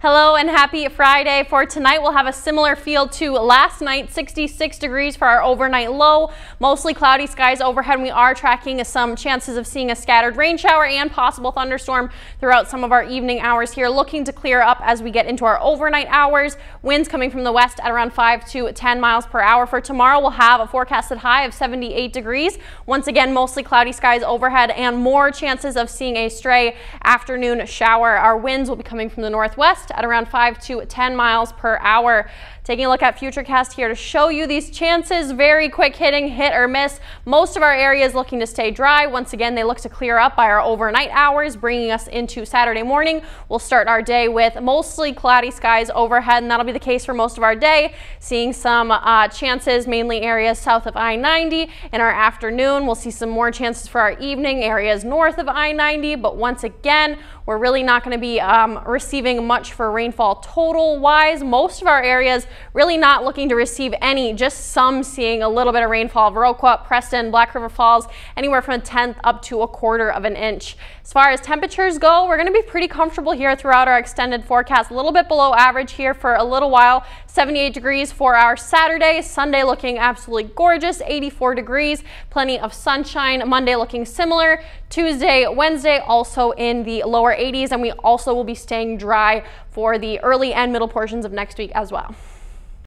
Hello and happy Friday. For tonight, we'll have a similar feel to last night, 66 degrees for our overnight low. Mostly cloudy skies overhead. We are tracking some chances of seeing a scattered rain shower and possible thunderstorm throughout some of our evening hours here. Looking to clear up as we get into our overnight hours. Winds coming from the west at around 5 to 10 miles per hour. For tomorrow, we'll have a forecasted high of 78 degrees. Once again, mostly cloudy skies overhead and more chances of seeing a stray afternoon shower. Our winds will be coming from the northwest at around 5 to 10 miles per hour. Taking a look at Futurecast here to show you these chances. Very quick hitting, hit or miss. Most of our areas looking to stay dry. Once again, they look to clear up by our overnight hours, bringing us into Saturday morning. We'll start our day with mostly cloudy skies overhead, and that'll be the case for most of our day. Seeing some uh, chances, mainly areas south of I-90. In our afternoon, we'll see some more chances for our evening areas north of I-90, but once again, we're really not going to be um, receiving much for rainfall total wise. Most of our areas really not looking to receive any, just some seeing a little bit of rainfall. Viroqua, Preston, Black River Falls, anywhere from a tenth up to a quarter of an inch. As far as temperatures go, we're going to be pretty comfortable here throughout our extended forecast. A little bit below average here for a little while. 78 degrees for our Saturday. Sunday looking absolutely gorgeous. 84 degrees. Plenty of sunshine. Monday looking similar. Tuesday, Wednesday also in the lower 80s. And we also will be staying dry for the early and middle portions of next week as well.